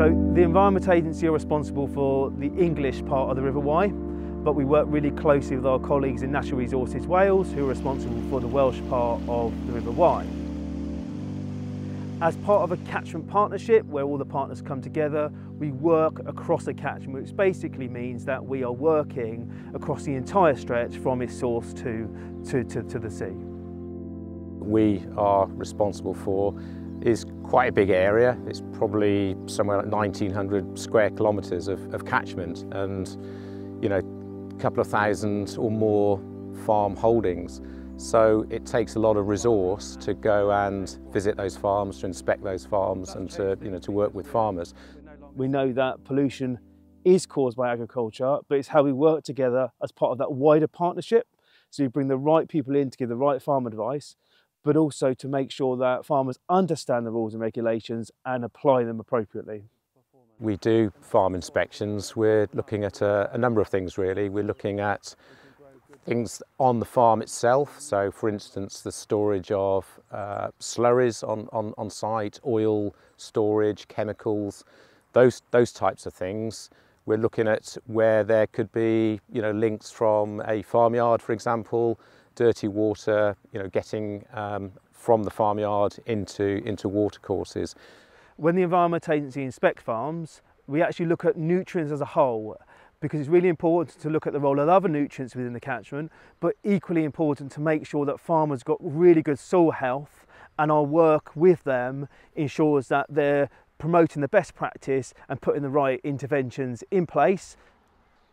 So the Environment Agency are responsible for the English part of the River Wye, but we work really closely with our colleagues in Natural Resources Wales who are responsible for the Welsh part of the River Wye. As part of a catchment partnership where all the partners come together, we work across a catchment, which basically means that we are working across the entire stretch from its source to, to, to, to the sea. We are responsible for is quite a big area. It's probably somewhere like 1900 square kilometres of, of catchment and you know a couple of thousand or more farm holdings. So it takes a lot of resource to go and visit those farms, to inspect those farms and to, you know, to work with farmers. We know that pollution is caused by agriculture, but it's how we work together as part of that wider partnership. So you bring the right people in to give the right farm advice, but also to make sure that farmers understand the rules and regulations and apply them appropriately. We do farm inspections. We're looking at a, a number of things really. We're looking at things on the farm itself. So for instance, the storage of uh, slurries on, on, on site, oil storage, chemicals, those, those types of things. We're looking at where there could be, you know, links from a farmyard, for example, dirty water, you know, getting um, from the farmyard into, into watercourses. When the Environment Agency inspect farms, we actually look at nutrients as a whole because it's really important to look at the role of other nutrients within the catchment, but equally important to make sure that farmers got really good soil health and our work with them ensures that they're promoting the best practice and putting the right interventions in place.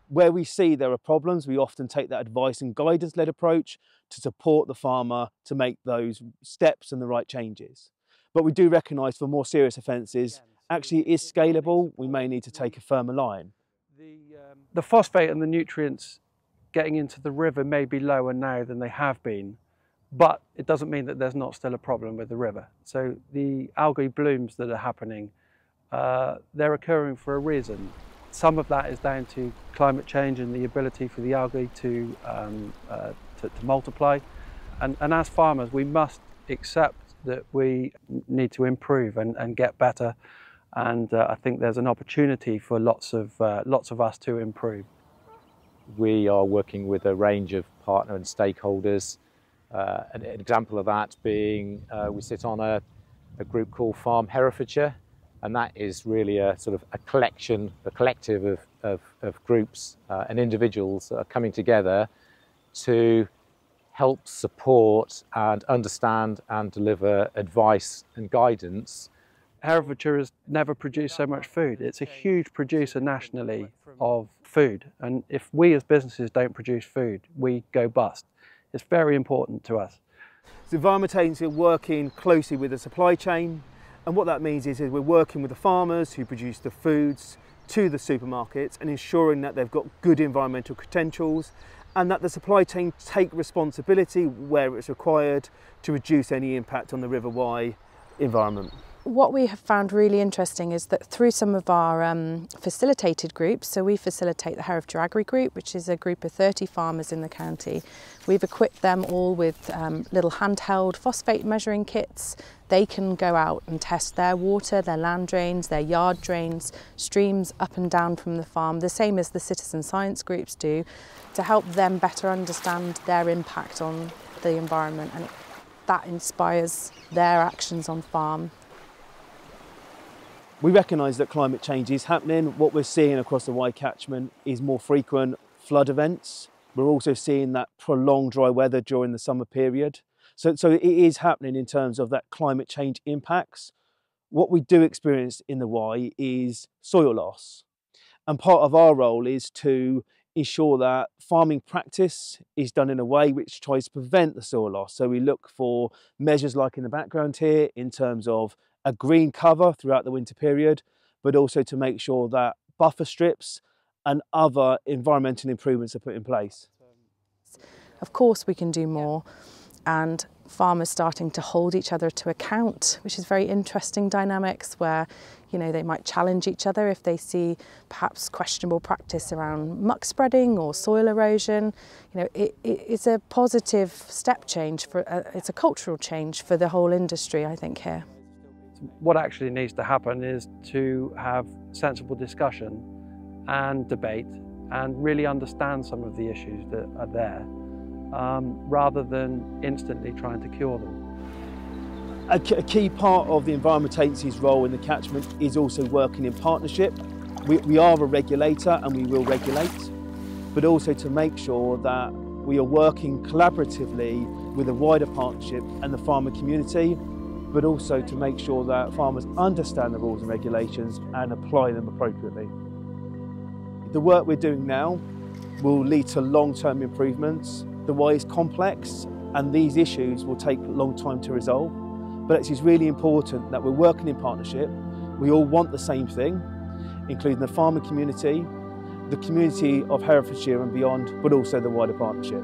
Where we see there are problems, we often take that advice and guidance led approach to support the farmer to make those steps and the right changes. But we do recognise for more serious offences, actually it is scalable, we may need to take a firmer line the phosphate and the nutrients getting into the river may be lower now than they have been, but it doesn't mean that there's not still a problem with the river. So the algae blooms that are happening, uh, they're occurring for a reason. Some of that is down to climate change and the ability for the algae to, um, uh, to, to, multiply. And, and as farmers, we must accept that we need to improve and, and get better and uh, I think there's an opportunity for lots of, uh, lots of us to improve. We are working with a range of partner and stakeholders. Uh, an, example of that being uh, we sit on a, a, group called Farm Herefordshire, and that is really a sort of a collection, a collective of, of, of groups uh, and individuals that are coming together to help support and understand and deliver advice and guidance Herefordshire has never produced so much food. It's a huge producer nationally of food. And if we as businesses don't produce food, we go bust. It's very important to us. The Environment Agency are working closely with the supply chain. And what that means is, is we're working with the farmers who produce the foods to the supermarkets and ensuring that they've got good environmental credentials and that the supply chain take responsibility where it's required to reduce any impact on the River Wye environment what we have found really interesting is that through some of our um, facilitated groups, so we facilitate the Herefordshire Agri Group, which is a group of 30 farmers in the county. We've equipped them all with um, little handheld phosphate measuring kits. They can go out and test their water, their land drains, their yard drains, streams up and down from the farm, the same as the citizen science groups do, to help them better understand their impact on the environment and that inspires their actions on farm we recognise that climate change is happening. What we're seeing across the Wye catchment is more frequent flood events. We're also seeing that prolonged dry weather during the summer period. So, so it is happening in terms of that climate change impacts. What we do experience in the Wye is soil loss. And part of our role is to ensure that farming practice is done in a way which tries to prevent the soil loss. So we look for measures like in the background here in terms of a green cover throughout the winter period, but also to make sure that buffer strips and other environmental improvements are put in place. Of course we can do more and farmers starting to hold each other to account, which is very interesting dynamics where you know they might challenge each other if they see perhaps questionable practice around muck spreading or soil erosion. You know, it, it, it's a positive step change for uh, it's a cultural change for the whole industry, I think here. What actually needs to happen is to have sensible discussion and debate and really understand some of the issues that are there um, rather than instantly trying to cure them. A, key part of the Environment Agency's role in the catchment is also working in partnership. We, we are a regulator and we will regulate, but also to make sure that we are working collaboratively with a wider partnership and the farmer community, but also to make sure that farmers understand the rules and regulations and apply them appropriately. The work we're doing now will lead to long-term improvements. The Wye is complex and these issues will take a long time to resolve. But it's really important that we're working in partnership. We all want the same thing, including the farming community, the community of Herefordshire and beyond, but also the wider partnership.